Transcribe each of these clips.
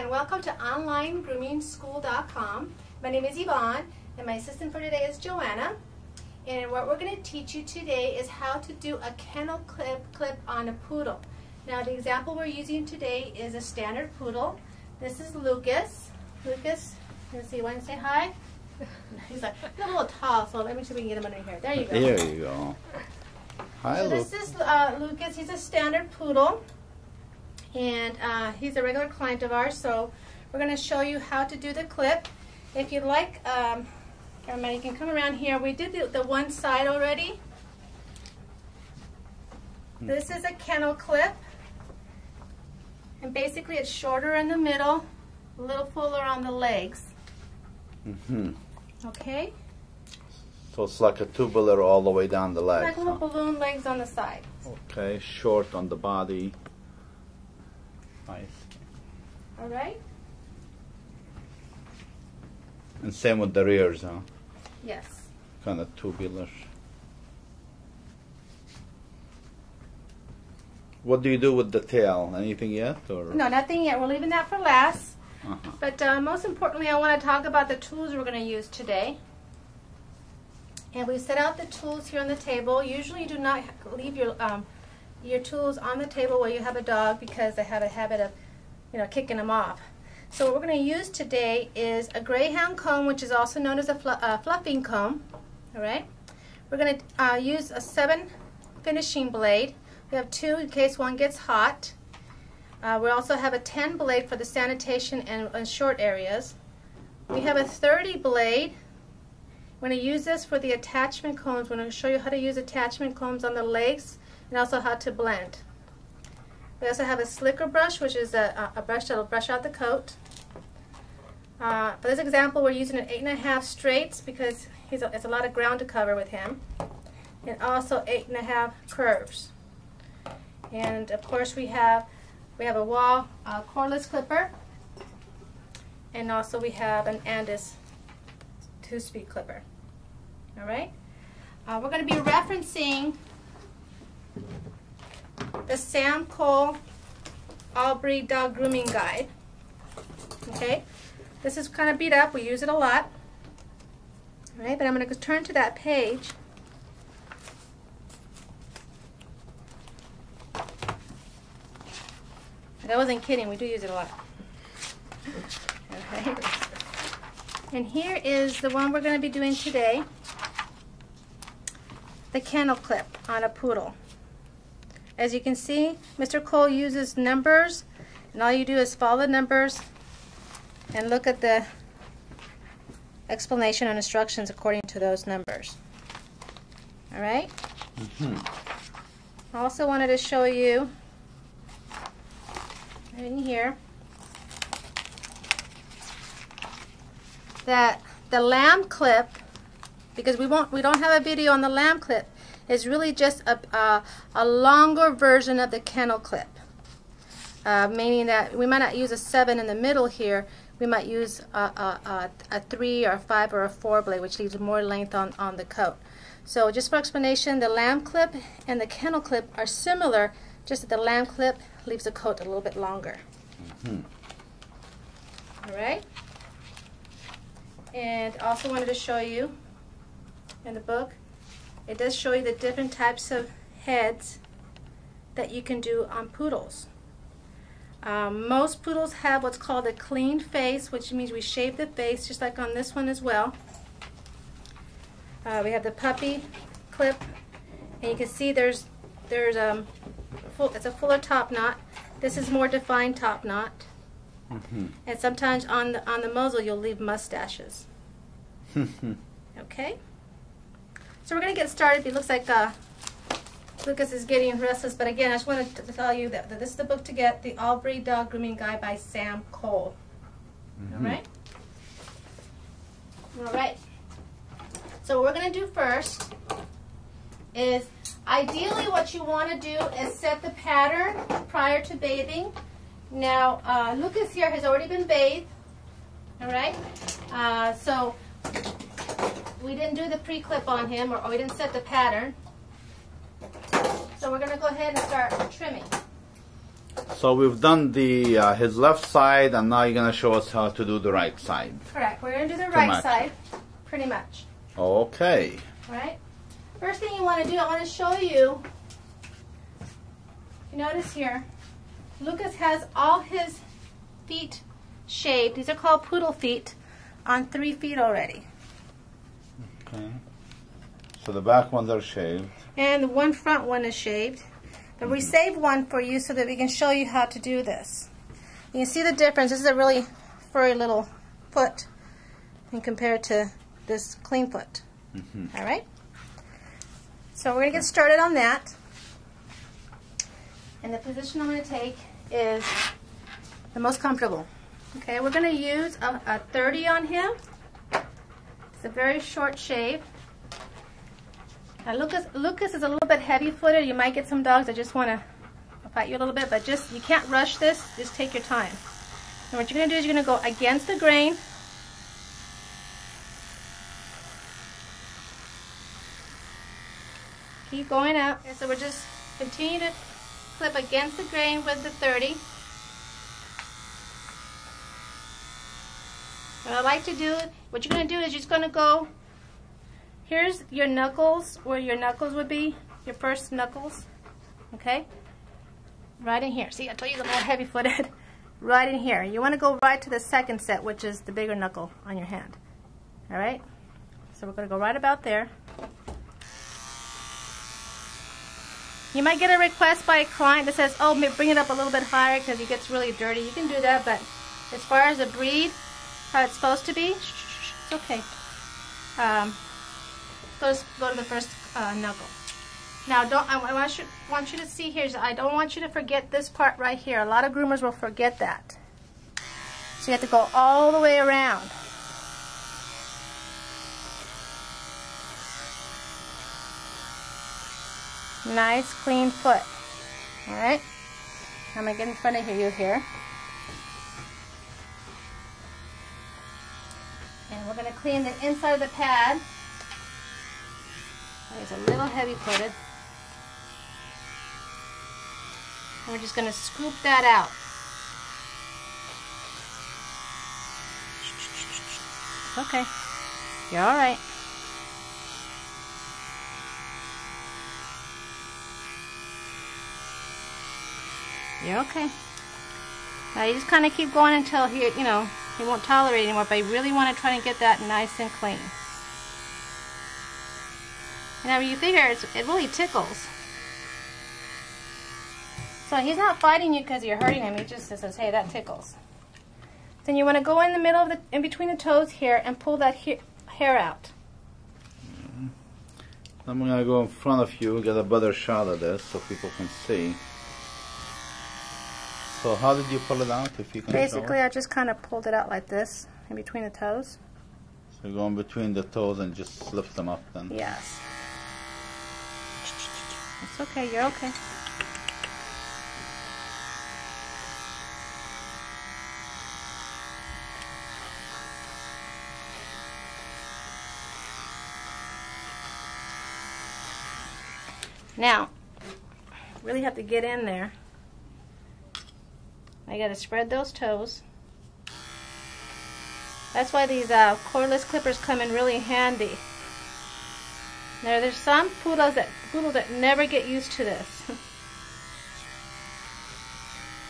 and welcome to onlinegroomingschool.com. My name is Yvonne and my assistant for today is Joanna. And what we're going to teach you today is how to do a kennel clip clip on a poodle. Now the example we're using today is a standard poodle. This is Lucas. Lucas, let's see, you want to say hi? He's like, he's a little tall, so let me see if we can get him under here. There you go. There you go. Hi, so Luke. this is uh, Lucas. He's a standard poodle, and uh, he's a regular client of ours. So we're going to show you how to do the clip. If you'd like, um, you can come around here. We did the, the one side already. This is a kennel clip, and basically it's shorter in the middle, a little fuller on the legs. mm -hmm. Okay, So it's like a tubular all the way down the leg. like little huh? balloon legs on the side. Okay, short on the body. Nice. All right. And same with the rears, huh? Yes. Kind of tubular. What do you do with the tail? Anything yet, or? No, nothing yet. We're leaving that for last. Uh-huh. But uh, most importantly, I want to talk about the tools we're going to use today. And we set out the tools here on the table. Usually you do not leave your, um, your tools on the table where you have a dog because they have a habit of, you know, kicking them off. So what we're going to use today is a greyhound comb, which is also known as a fl fluffing comb. All right. We're going to uh, use a seven finishing blade. We have two in case one gets hot. Uh, we also have a 10 blade for the sanitation and, and short areas. We have a 30 blade. We're going to use this for the attachment combs. We're going to show you how to use attachment combs on the legs and also how to blend. We also have a slicker brush, which is a, a brush that will brush out the coat. Uh, for this example, we're using an 8.5 straights because he's a, it's a lot of ground to cover with him. And also 8.5 curves. And of course we have we have a Wahl cordless clipper, and also we have an Andis two-speed clipper. All right. Uh, we're going to be referencing the Sam Kohl All-Breed Dog Grooming Guide. Okay. This is kind of beat up. We use it a lot. All right. But I'm going to turn to that page. I wasn't kidding, we do use it a lot. Okay. And here is the one we're going to be doing today. The kennel clip on a poodle. As you can see, Mr. Kohl uses numbers, and all you do is follow the numbers and look at the explanation and instructions according to those numbers. All right? hmm I also wanted to show you in here that the lamb clip because we won't we don't have a video on the lamb clip is really just a, a, a longer version of the kennel clip uh, meaning that we might not use a 7 in the middle here we might use a, a, a, a 3 or a 5 or a 4 blade which leaves more length on, on the coat so just for explanation the lamb clip and the kennel clip are similar just that the lamb clip leaves the coat a little bit longer. hmm All right? And also wanted to show you in the book, it does show you the different types of heads that you can do on poodles. Um, most poodles have what's called a clean face, which means we shave the face, just like on this one as well. Uh, we have the puppy clip, and you can see there's there's um full, it's a fuller top knot. This is more defined top knot, hmm and sometimes on the on the muzzle you'll leave mustaches. Okay. So we're gonna get started. It looks like uh, Lucas is getting restless, but again, I just wanted to tell you that, that this is the book to get, the All-Breed Dog Grooming Guide by Sam Kohl. All right. All right. So what we're going to do first is ideally what you want to do is set the pattern prior to bathing. Now, uh, Lucas here has already been bathed. All right. Uh, so we didn't do the pre-clip on him or, we didn't set the pattern. So we're going to go ahead and start trimming. So we've done the uh, his left side, and now you're gonna show us how to do the right side. Correct. We're going to do the To right match. side, pretty much. Okay. All right. First thing you want to do, I want to show you. You notice here, Lucas has all his feet shaved. These are called poodle feet on three feet already. Okay. So the back ones are shaved. And the one front one is shaved. But we saved one for you so that we can show you how to do this. You can see the difference. This is a really furry little foot and compared to this clean foot. Mhm. All right? So we're going to get started on that. And the position I'm going to take is the most comfortable. Okay, we're going to use a, a 30 on him. It's a very short shave. Now Lucas, Lucas is a little bit heavy-footed. You might get some dogs that just want to fight you a little bit, but just you can't rush this. Just take your time. And what you're going to do is you're going to go against the grain. Keep going up. Okay, so we're just continue to clip against the grain with the 30. What I like to do, what you're going to do is you're just going to go Here's your knuckles, where your knuckles would be, your first knuckles, okay? Right in here. See, I told you the little heavy-footed. right in here. You want to go right to the second set, which is the bigger knuckle on your hand. All right? So we're going to go right about there. You might get a request by a client that says, oh, bring it up a little bit higher because it gets really dirty. You can do that, but as far as the breed, how it's supposed to be, it's okay. Um, go to, go to the first uh, knuckle. Now, don't I, I want you want you to see here. I don't want you to forget this part right here. A lot of groomers will forget that. So you have to go all the way around. Nice, clean foot. All right. I'm gonna get in front of you here. And we're gonna clean the inside of the pad. It's a little heavy footed. And we're just going to scoop that out. Okay. You're all right. You're okay. Now you just kind of keep going until he, you know, he won't tolerate anymore, but you really want to try and get that nice and clean. And now you figure it really tickles. So he's not fighting you because you're hurting him. He just says, hey, that tickles. Then you want to go in the middle of the, in between the toes here and pull that hair out. Mm-hmm. I'm gonna go in front of you, get a better shot of this so people can see. So how did you pull it out? If you can Basically. I just kind of pulled it out like this in between the toes. So you go in between the toes and just lift them up then. Yes. It's okay. You're okay. Now, really have to get in there. I got to spread those toes. That's why these uh, cordless clippers come in really handy. Now there's some poodles that poodles that never get used to this.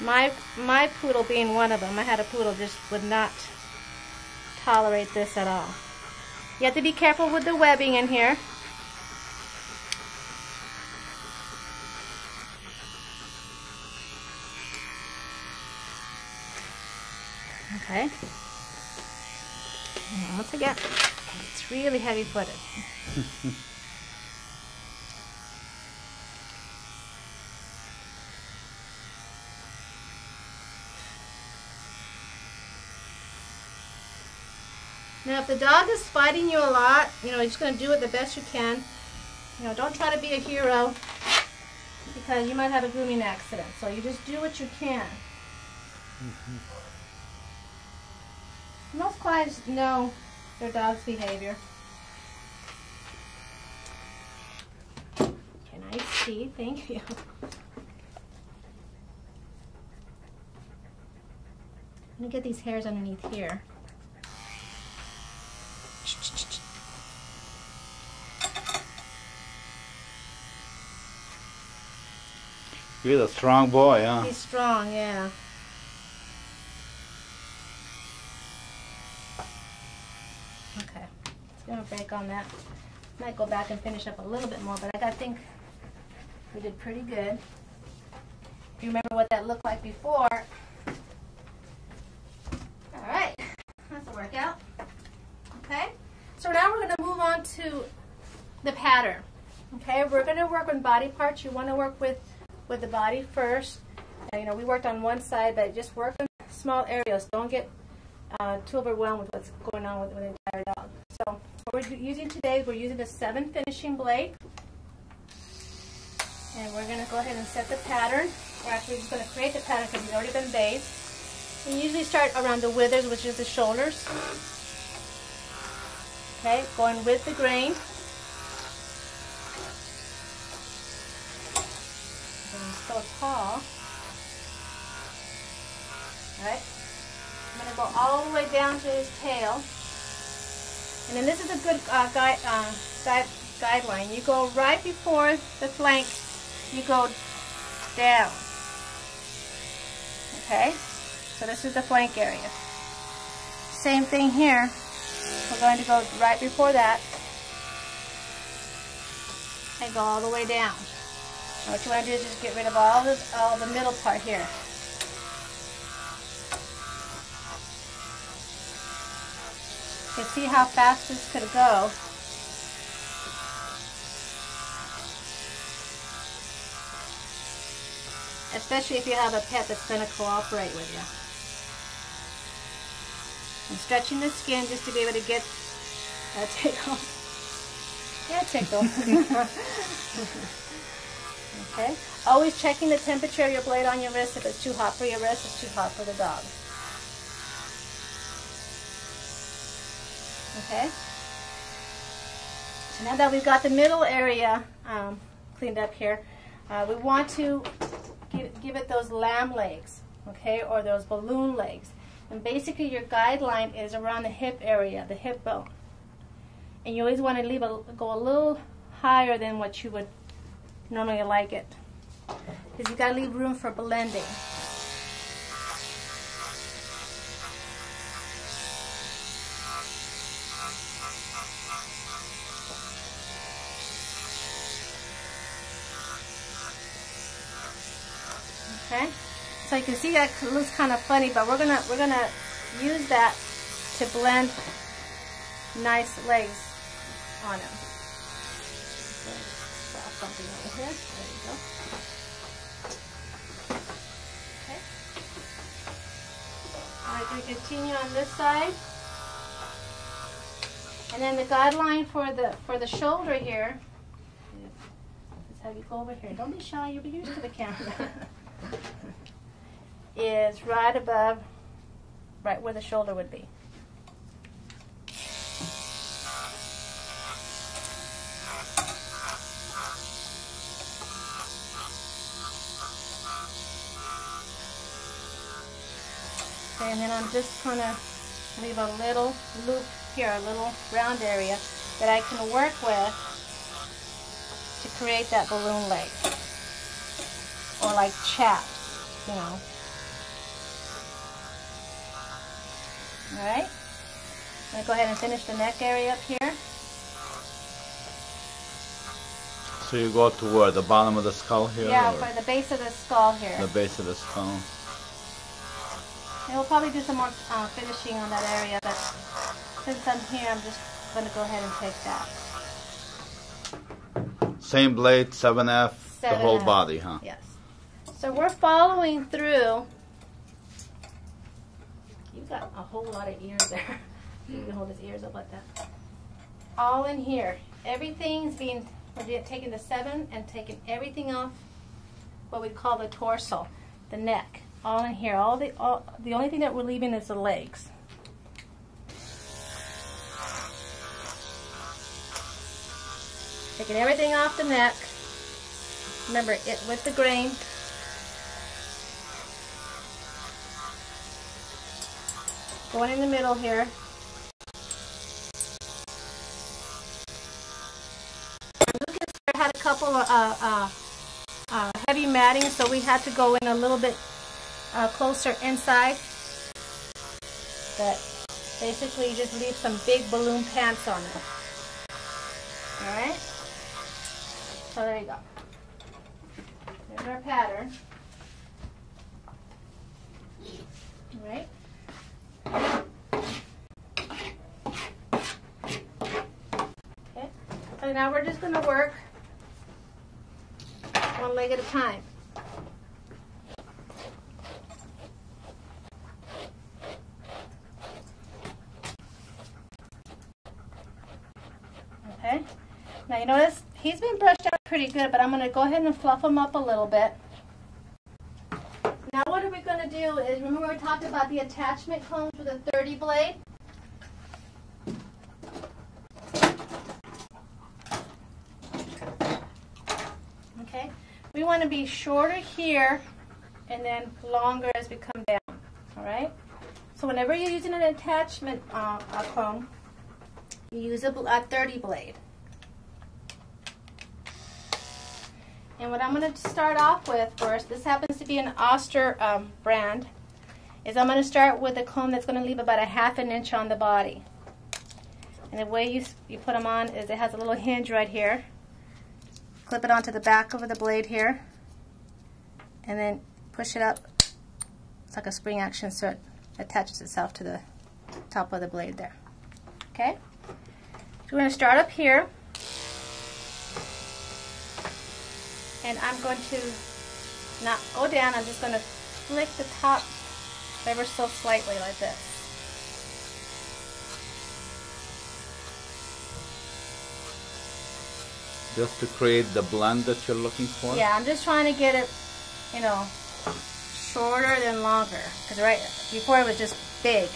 my my poodle being one of them. I had a poodle just would not tolerate this at all. You have to be careful with the webbing in here. Okay. Once again, it's really heavy footed. Now, if the dog is fighting you a lot, you know, you're just going to do it the best you can. You know, don't try to be a hero because you might have a grooming accident. So you just do what you can. Most clients know their dog's behavior. Can I see? Thank you. Let me get these hairs underneath here. He's a strong boy, huh? He's strong, yeah. Okay, break on that. Might go back and finish up a little bit more, but I think we did pretty good. You remember what that looked like before? All right, that's a workout. Okay, so now we're gonna move on to the pattern. Okay, we're gonna work on body parts. You wanna work with with the body first. And, you know, we worked on one side, but just work on small areas. Don't get uh, too overwhelmed with what's going on with, with the entire dog. So what we're using today, we're using a 7 finishing blade. And we're going to go ahead and set the pattern. We're actually just going to create the pattern because it's already been bathed. We usually start around the withers, which is the shoulders. Okay, going with the grain. so tall. Alright. I'm going to go all the way down to his tail. And then this is a good uh, guide, uh, guide, guideline. You go right before the flank, you go down. Okay? So this is the flank area. Same thing here. We're going to go right before that and go all the way down. And what you want to do is just get rid of all the, all the middle part here. See how fast this could go. Especially if you have a pet that's going to cooperate with you. I'm stretching the skin just to be able to get that tickle. Yeah, tickle. Okay? Always checking the temperature of your blade on your wrist. If it's too hot for your wrist, it's too hot for the dog. Okay? So now that we've got the middle area um, cleaned up here, uh, we want to give, give it those lamb legs, okay, or those balloon legs. And basically your guideline is around the hip area, the hip bone. And you always want to leave a, go a little higher than what you would normally like it. Because you gotta leave room for blending. Okay, so you can see that looks kind of funny, but we're gonna we're gonna use that to blend nice legs on them. Okay. I can continue on this side. And then the guideline for the for the shoulder here. Let's have you go over here. Don't be shy, you'll be used to the camera. is right above, right where the shoulder would be. Okay, and then I'm just going to leave a little loop here, a little round area that I can work with to create that balloon leg. Or like chap, you know. Alright. I'm going to go ahead and finish the neck area up here. So you go to where? The bottom of the skull here? Yeah, or? for the base of the skull here. The base of the skull. And we'll probably do some more uh, finishing on that area, but since I'm here, I'm just going to go ahead and take that. Same blade, 7F, 7F, the whole body, huh? Yes. So we're following through. Got a whole lot of ears there. you can hold his ears up like that. All in here. Everything's being, we're taking the 7 and taking everything off what we call the torso, the neck all in here. All the all, the only thing that we're leaving is the legs. Taking everything off the neck. Remember it with the grain. Going in the middle here. I had a couple of uh, uh, uh, heavy matting, so we had to go in a little bit uh, closer inside. But basically, you just leave some big balloon pants on it. All right. So there you go. There's our pattern. All right. Okay. So now we're just going to work one leg at a time. Okay. Now you notice he's been brushed out pretty good, but I'm going to go ahead and fluff him up a little bit. Now what are we going to do is, remember we talked about the attachment combs with a 30 blade? Okay. We want to be shorter here and then longer as we come down. All right. So whenever you're using an attachment uh, comb, you use a, a 30 blade. And what I'm going to start off with first, this happens to be an Oster um, brand, is I'm going to start with a comb that's going to leave about a half an inch on the body. And the way you, you put them on is it has a little hinge right here. Clip it onto the back of the blade here. And then push it up. It's like a spring action so it attaches itself to the top of the blade there. Okay? So we're going to start up here. and I'm going to not go down, I'm just going to flick the top ever so slightly like this. Just to create the blend that you're looking for? Yeah, I'm just trying to get it, you know, shorter than longer. Because right before it was just big.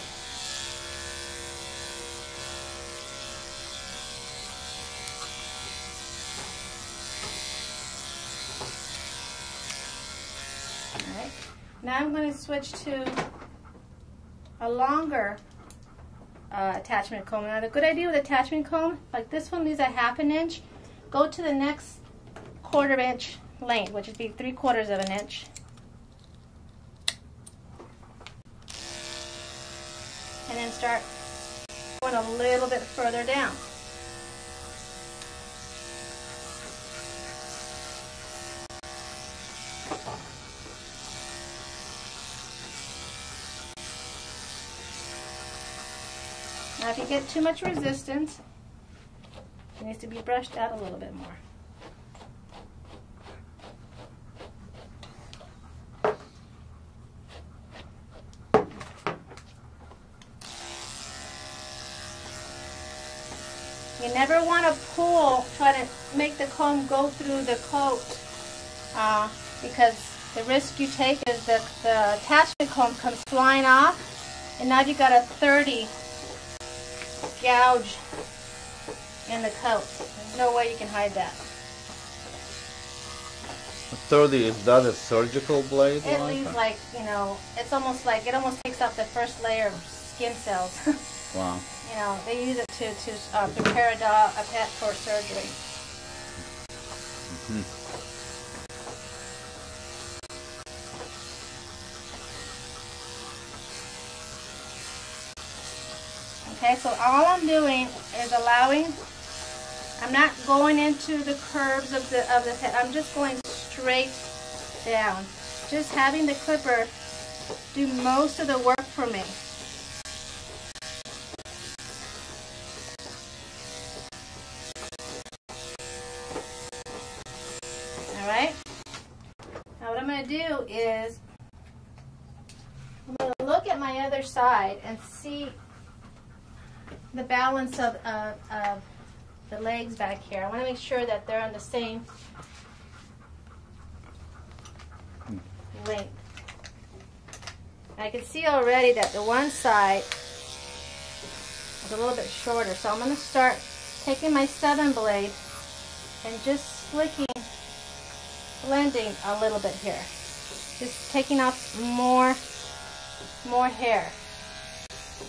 Now I'm going to switch to a longer uh, attachment comb. Now the good idea with attachment comb, like this one leaves a half an inch, go to the next quarter inch length, which would be three quarters of an inch. And then start going a little bit further down. Now if you get too much resistance, it needs to be brushed out a little bit more. You never want to pull, try to make the comb go through the coat uh, because the risk you take is that the attachment comb comes flying off and now you've got a 30 gouge in the coat. There's no way you can hide that. 30, is that a surgical blade? It like leaves like, you know, it's almost like, it almost takes off the first layer of skin cells. wow. You know, they use it to, to uh, prepare a, dog, a pet for surgery. Mm -hmm. Okay, so all I'm doing is allowing, I'm not going into the curves of the, of the head. I'm just going straight down. Just having the clipper do most of the work for me. Alright? Now what I'm going to do is I'm going to look at my other side and see the balance of, uh, of the legs back here. I want to make sure that they're on the same length. I can see already that the one side is a little bit shorter. So I'm going to start taking my seven blade and just flicking, blending a little bit here. Just taking off more, more hair.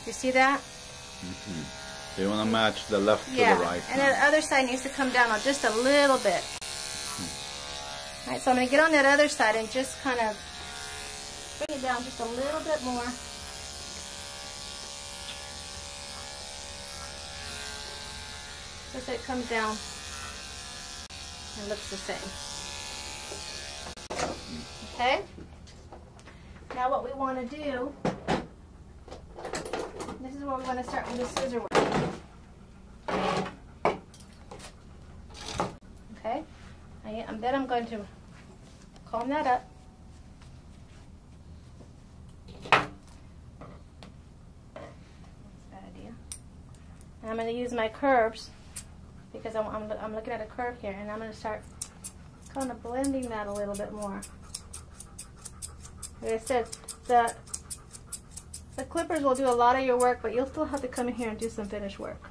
You see that? Mm-hmm. So you want to match the left yeah. to the right. and now. the other side needs to come down on just a little bit. Hmm. All right, so I'm going to get on that other side and just kind of bring it down just a little bit more. Just so it comes down and looks the same. Okay? Now what we want to do, this is where we want to start with the scissor work. Okay? I- then I'm going to comb that up. And I'm going to use my curves because I'm, I'm, I'm looking at a curve here and I'm going to start kind of blending that a little bit more. Like I said, the, the clippers will do a lot of your work, but you'll still have to come in here and do some finish work.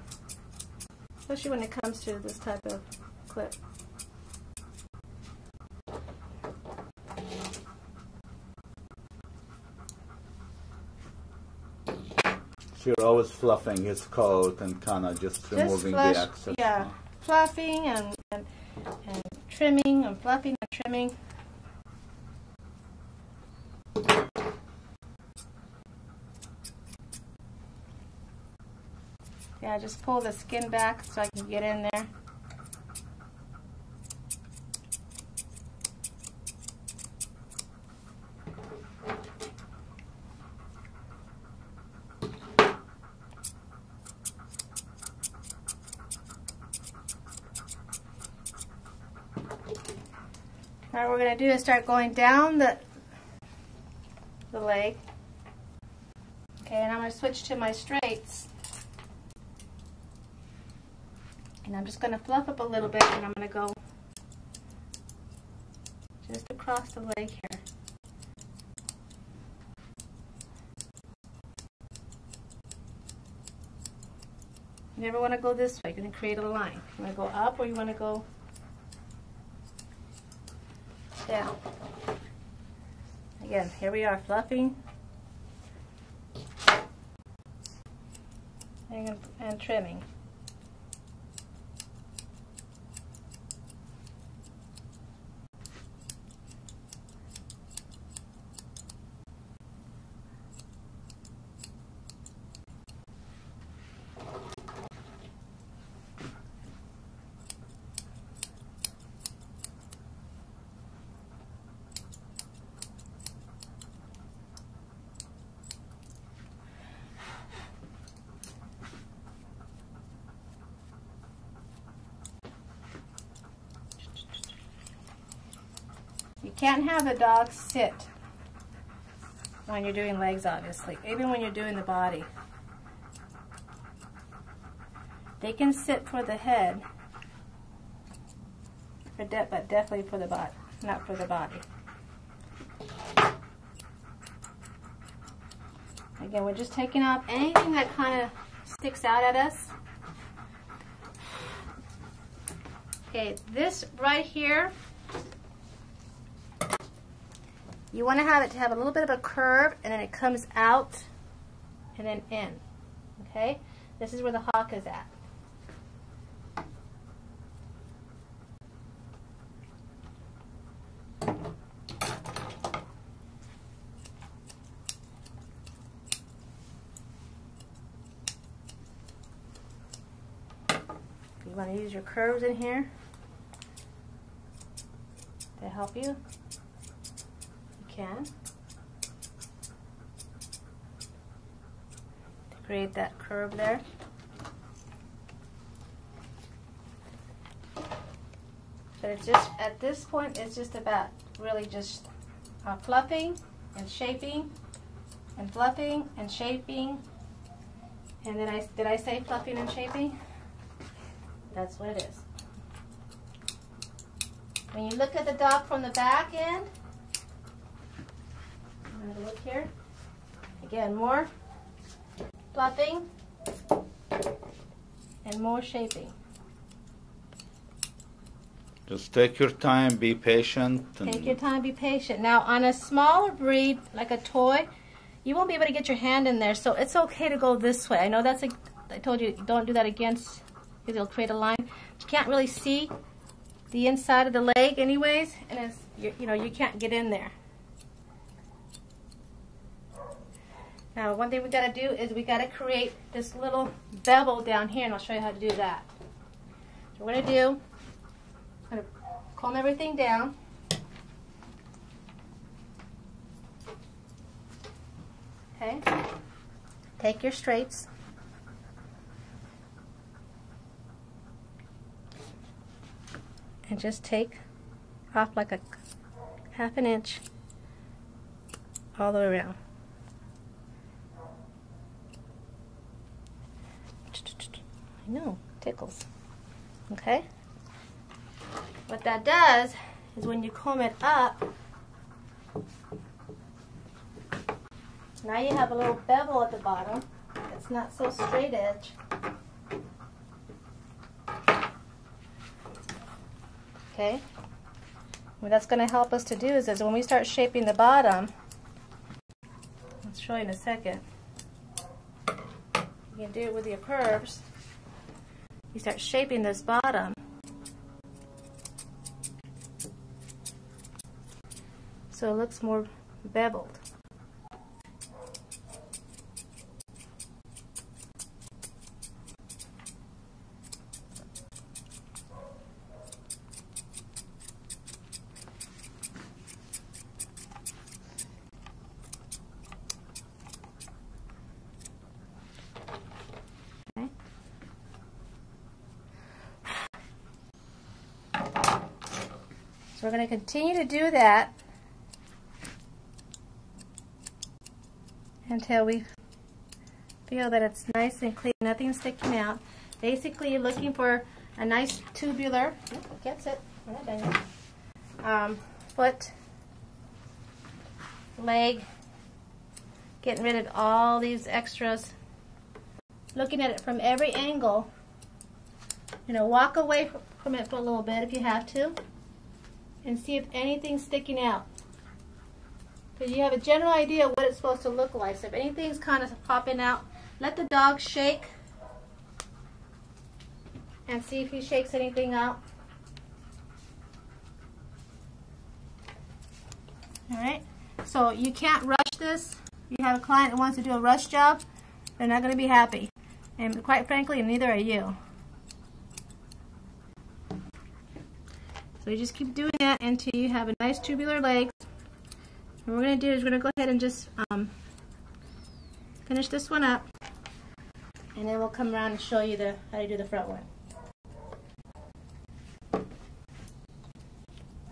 Especially when it comes to this type of clip. So you're always fluffing his coat and kind of just removing flush- the excess. Yeah, fluffing and, and, and trimming and fluffing and trimming. Yeah, just pull the skin back so I can get in there. Now what we're going to do is start going down the, the leg. Okay, and I'm going to switch to my straights. And I'm just going to fluff up a little bit and I'm going to go just across the leg here. You never want to go this way. You're going to create a line. You want to go up or you want to go down. Again, here we are fluffing and, and trimming. Can't have the dog sit when you're doing legs, obviously, even when you're doing the body. They can sit for the head, for de but definitely for the body, not for the body. Again, we're just taking off anything that kind of sticks out at us. Okay, this right here, you want to have it to have a little bit of a curve and then it comes out and then in. Okay? This is where the hock is at. You want to use your curves in here to help you. Can. To create that curve there. But it's just, at this point, it's just about really just uh, fluffing and shaping and fluffing and shaping. And then I, did I say fluffing and shaping? That's what it is. When you look at the dog from the back end, Look here. Again, more fluffing and more shaping. Just take your time, be patient. Take your time, be patient. Now, on a smaller breed, like a toy, you won't be able to get your hand in there. So it's okay to go this way. I know that's, a, I told you, don't do that against, because it'll create a line. You can't really see the inside of the leg anyways, and it's, you, you know, you can't get in there. Now, one thing we got to do is we got to create this little bevel down here, and I'll show you how to do that. So what we're to do, I'm to comb everything down. Okay. Take your straights. And just take off like a half an inch all the way around. I know, tickles. Okay? What that does is when you comb it up, now you have a little bevel at the bottom. It's not so straight edge. Okay? What that's going to help us to do is, is when we start shaping the bottom, I'll show you in a second. You can do it with your curves. You start shaping this bottom. So it looks more beveled. Going to continue to do that until we feel that it's nice and clean, nothing sticking out. Basically, you're looking for a nice tubular, gets it, um, foot, leg, getting rid of all these extras, looking at it from every angle. You know, walk away from it for a little bit if you have to and see if anything's sticking out. Because you have a general idea of what it's supposed to look like. So if anything's kind of popping out, let the dog shake and see if he shakes anything out. Alright, so you can't rush this. You have a client that wants to do a rush job, they're not going to be happy. And quite frankly, neither are you. So you just keep doing that until you have a nice tubular legs. What we're going to do is we're going to go ahead and just um, finish this one up. And then we'll come around and show you the how to do the front one.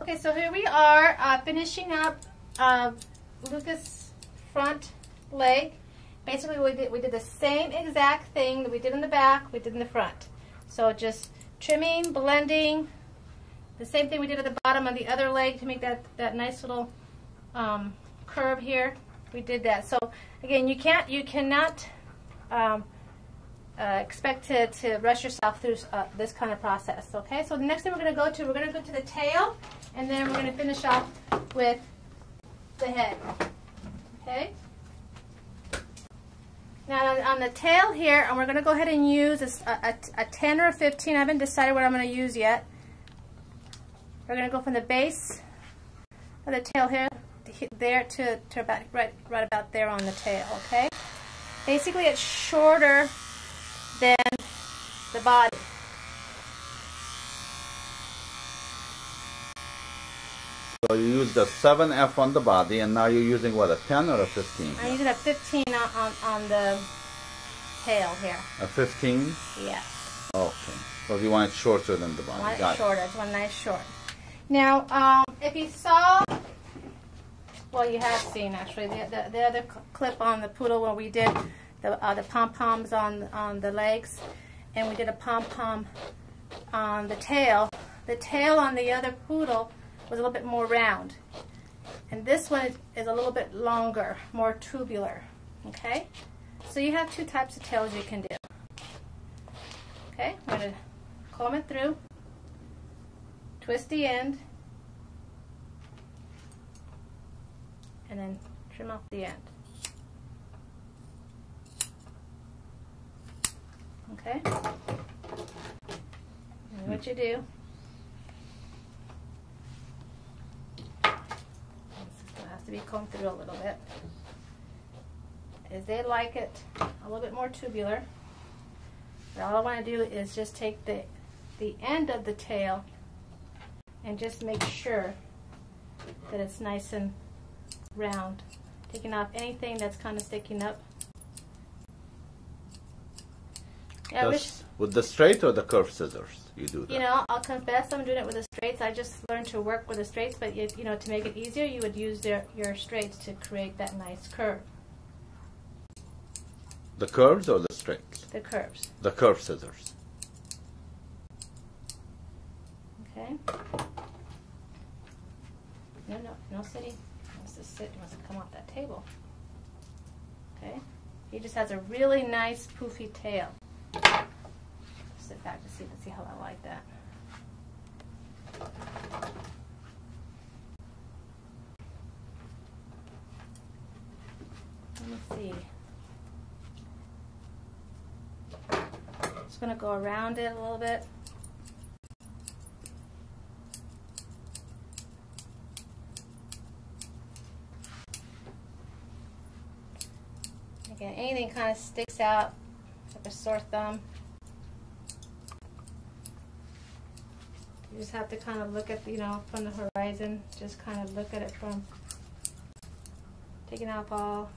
Okay, so here we are uh, finishing up uh, Lucas' front leg. Basically, we did, we did the same exact thing that we did in the back, we did in the front. So just trimming, blending, the same thing we did at the bottom of the other leg to make that, that nice little um, curve here. We did that. So again, you can't, you cannot um, uh, expect to, to rush yourself through uh, this kind of process. Okay, so the next thing we're going to go to, we're going to go to the tail, and then we're going to finish off with the head. Okay. Now on, on the tail here, and we're going to go ahead and use a, a, a 10 or a 15. I haven't decided what I'm going to use yet. We're going to go from the base of the tail here there to, to about right, right about there on the tail, okay? Basically, it's shorter than the body. So you use the 7F on the body, and now you're using what, a 10 or a 15? I'm using a 15 on, on, on the tail here. A 15? Yes. Okay. So you want it shorter than the body. I want it shorter. It. It's one nice short. Now, um, if you saw, well, you have seen actually the, the, the other clip on the poodle where we did the, uh, the pom-poms on, on the legs, and we did a pom-pom on the tail. The tail on the other poodle was a little bit more round. And this one is, is a little bit longer, more tubular. Okay? So you have two types of tails you can do. Okay, I'm to comb it through twist the end, and then trim off the end. Okay? And what you do to be combed through a little bit. Is they like it a little bit more tubular. But all I want to do is just take the the end of the tail and just make sure that it's nice and round. Taking off anything that's kind of sticking up. Yeah, wish, with the straight or the curved scissors you do that. you know, I'll confess I'm doing it with the straights. I just learned to work with the straights, but if, you know, to make it easier, you would use their, your straights to create that nice curve, the curves or the straights? the curves. The curved scissors. Okay. No, no, no sitting. He wants to sit. He wants to come off that table. Okay. He just has a really nice poofy tail. Sit back to see. Let's see how I like that. Let me see. Just gonna go around it a little bit. Anything kind of sticks out, like a sore thumb. You just have to kind of look at, you know, from the horizon, just kind of look at it from taking off all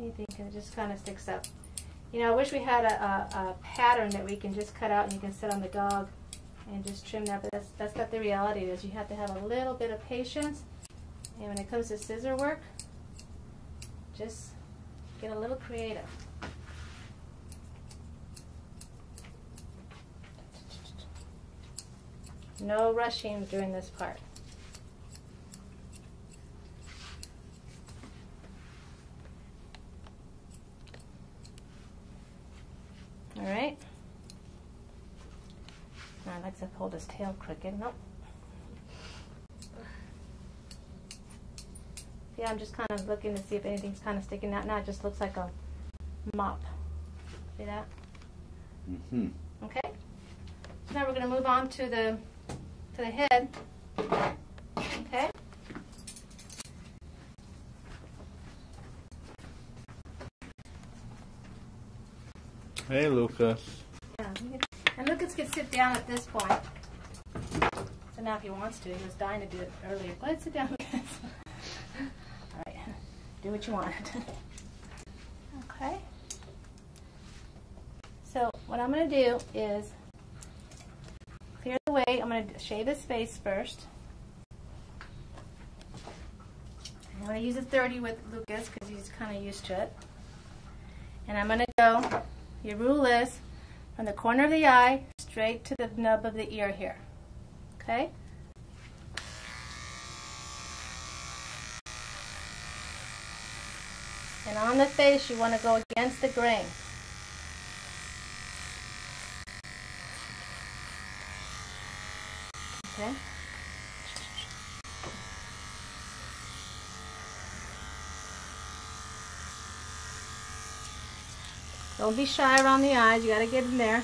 anything that just kind of sticks up. You know, I wish we had a, a, a pattern that we can just cut out and you can sit on the dog and just trim that, but that's, that's not the reality is you have to have a little bit of patience and when it comes to scissor work, just get a little creative. No rushing during this part. All right. I like to hold his tail crooked. Nope. Yeah, I'm just kind of looking to see if anything's kind of sticking out. Now it just looks like a mop. See that? Mm-hmm. Okay. So now we're going to move on to the to the head. Okay. Hey, Lucas. Yeah. And Lucas can sit down at this point. So now if he wants to, he was dying to do it earlier. Go ahead, sit down, Lucas. All right. Do what you want. okay. So what I'm going to do is clear the way. I'm going to shave his face first. I'm going to use a 30 with Lucas because he's kind of used to it. And I'm going to go, your rule is, from the corner of the eye straight to the nub of the ear here. Okay? And on the face, you want to go against the grain. Okay? Don't be shy around the eyes. You got to get in there.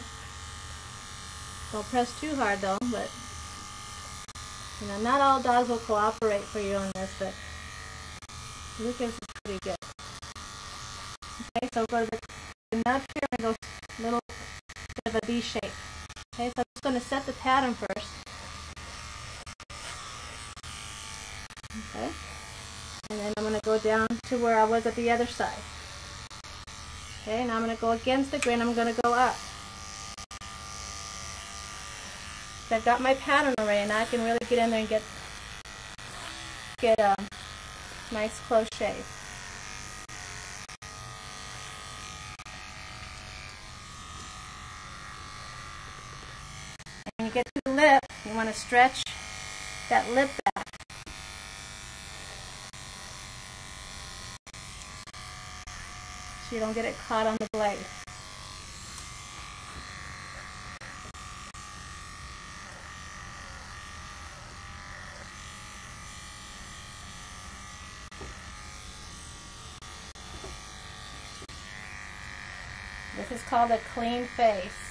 Don't press too hard though, but you know, not all dogs will cooperate for you on this, but Lucas is pretty good. So go to the nut here and go little bit of a V shape. Okay, so I'm just going to set the pattern first. Okay, and then I'm going to go down to where I was at the other side. Okay, now I'm going to go against the grain. I'm going to go up. So I've got my pattern already, and I can really get in there and get get a nice close shave. When you get to the lip, you want to stretch that lip back. So you don't get it caught on the blade. This is called a clean face.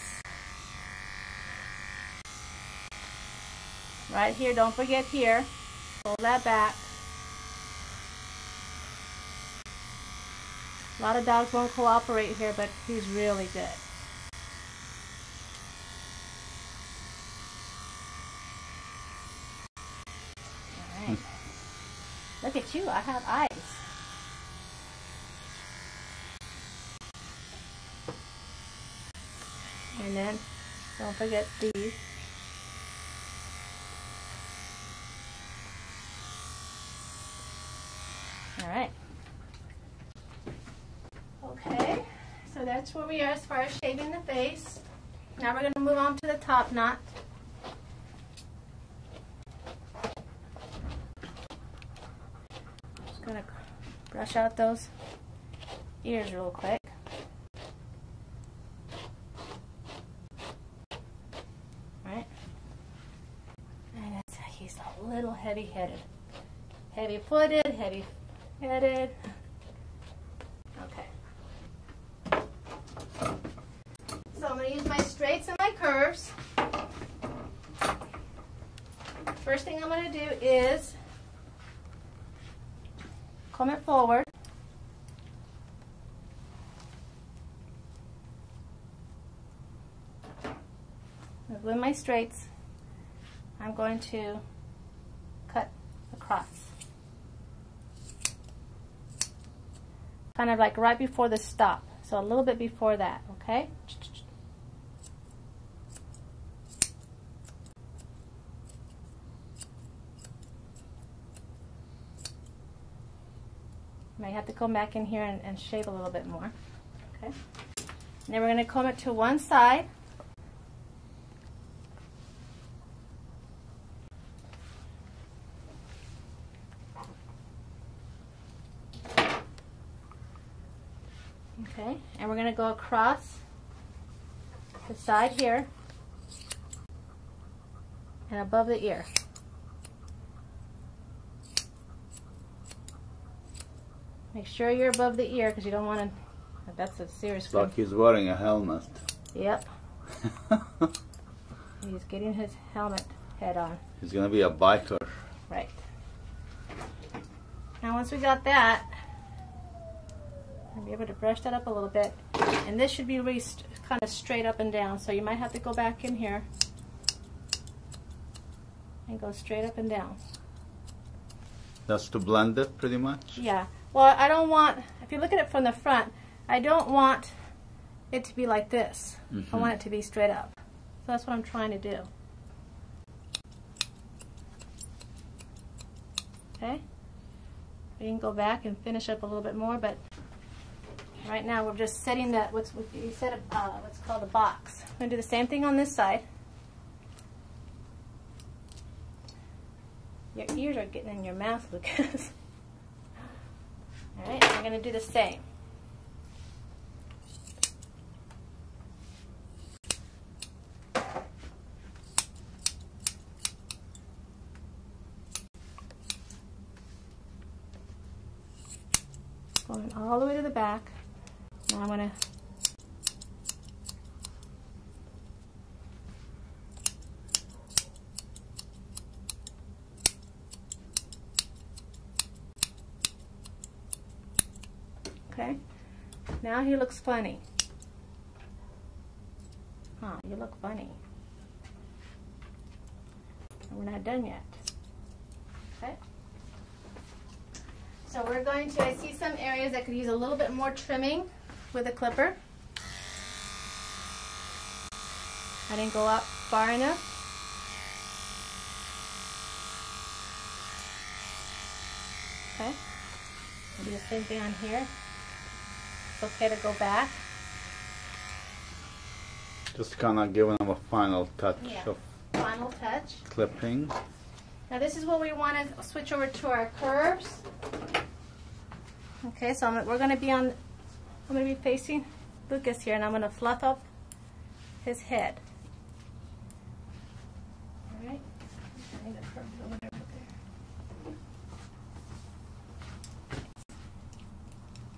Right here, don't forget here. Pull that back. A lot of dogs won't cooperate here, but he's really good. Alright. Look at you, I have eyes. And then don't forget these. All right. Okay, so that's where we are as far as shaving the face. Now we're going to move on to the top knot. Just going to brush out those ears real quick. Right? And he's a little heavy-headed. Heavy-footed, heavy-headed. Okay. So I'm going to use my straights and my curves. First thing I'm going to do is comb it forward. With my straights, I'm going to cut across. Kind of like right before the stop. So a little bit before that, okay? Might have to come back in here and, and shave a little bit more. Okay. And then we're going to comb it to one side. Okay, and we're going to go across the side here and above the ear. Make sure you're above the ear because you don't want to, that's a serious It's like he's wearing a helmet. Yep. He's getting his helmet head on. He's gonna be a biker. Right. Now once we got that, I'll be able to brush that up a little bit. And this should be really kind of straight up and down. So you might have to go back in here and go straight up and down. That's to blend it pretty much? Yeah. Well, I don't want, if you look at it from the front, I don't want it to be like this. Mm I -hmm. want it to be straight up. So that's what I'm trying to do. Okay? We can go back and finish up a little bit more, but right now we're just setting that, what's, you set a, uh, what's called a box. I'm going to do the same thing on this side. Your ears are getting in your mouth, Lucas. Alright, I'm going to do the same. Going all the way to the back. Now I'm going to Okay. Now he looks funny. Huh, you look funny. We're not done yet. Okay. So we're going to, I see some areas that could use a little bit more trimming with a clipper. I didn't go up far enough. Okay. I'll do the same thing on here. It's okay to go back. Just kind of giving them a final touch Yeah. of Final touch. clipping. Now this is what we want to switch over to our curves. Okay, so I'm, we're going to be on, I'm going to be facing Lucas here and I'm going to fluff up his head. Alright.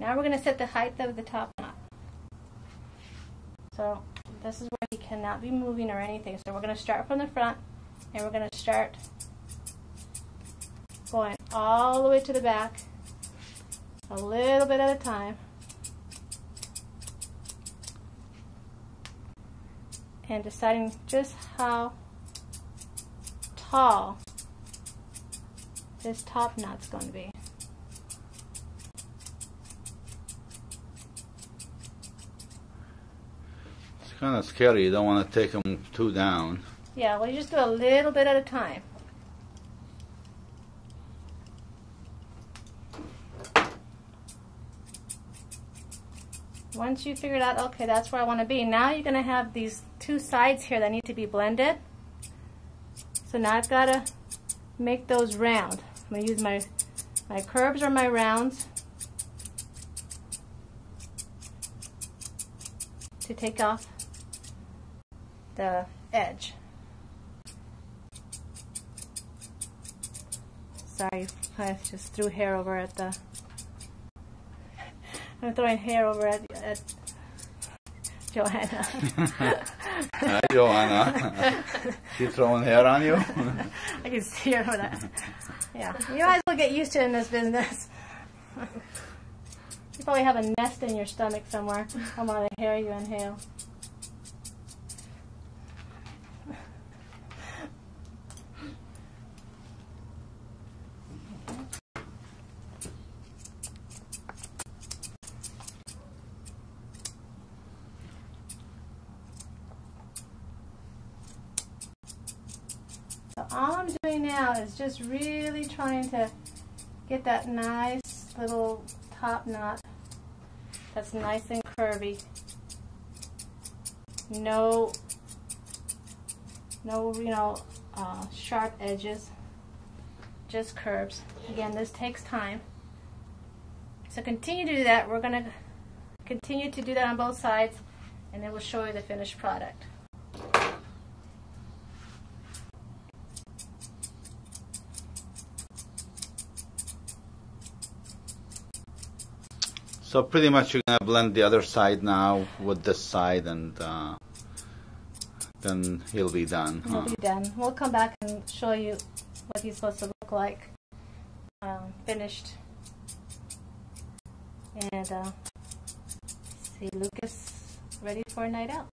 Now we're going to set the height of the top knot. So this is where he cannot be moving or anything. So we're going to start from the front and we're going to start going all the way to the back a little bit at a time. And deciding just how tall this top knot's going to be. It's kind of scary. You don't want to take them too down. Yeah, well, you just do a little bit at a time. Once you figured out, okay, that's where I want to be, now you're going to have these two sides here that need to be blended. So now I've got to make those round. I'm going to use my, my curves or my rounds to take off the edge. Sorry, I just threw hair over at the. I'm throwing hair over at, at Johanna. Hi, Joanna. she throwing hair on you? I can see her over that. Yeah, you might as well get used to it in this business. you probably have a nest in your stomach somewhere from all the hair you inhale. So all I'm doing now is just really trying to get that nice little top knot that's nice and curvy. No, no, you know, uh, sharp edges, just curves. Again, this takes time. So continue to do that. We're going to continue to do that on both sides and then we'll show you the finished product. So pretty much you're gonna blend the other side now with this side, and uh, then he'll be done. We'll Huh? be done. We'll come back and show you what he's supposed to look like um, finished. And uh, see Lucas ready for a night out.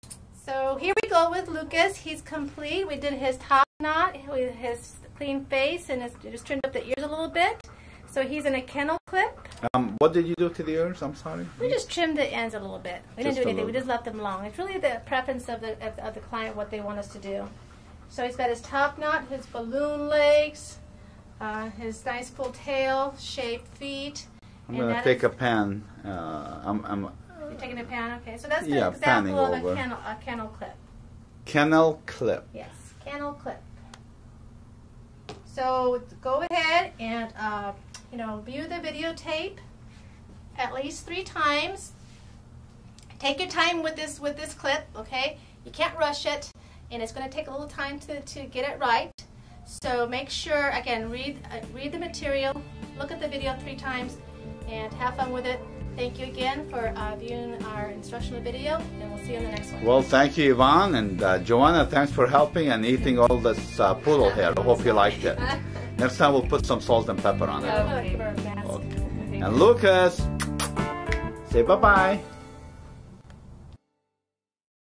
So here we go with Lucas. He's complete. We did his top knot with his clean face and his, just trimmed up the ears a little bit. So he's in a kennel clip. Um, what did you do to the ears? I'm sorry. We just trimmed the ends a little bit. We didn't do anything. We just left them long. It's really the preference of the of, of the client what they want us to do. So he's got his top knot, his balloon legs, uh, his nice full tail, shaped feet. I'm gonna take a pen. Uh, I'm, I'm You're taking a pan, okay? So that's the Yeah, example of a kennel, a kennel clip. kennel clip. Yes, kennel clip. So go ahead and uh, you know view the videotape at least three times. Take your time with this with this clip, okay? You can't rush it, and it's going to take a little time to, to get it right. So make sure again read uh, read the material, look at the video three times, and have fun with it. Thank you again for uh, viewing our instructional video, and we'll see you in the next one. Well, thank you, Yvonne and uh, Joanna. Thanks for helping and eating all this uh, poodle hair. I hope you liked it. Next time we'll put some salt and pepper on it. Okay. for a mask. Okay. And Lucas, say bye bye.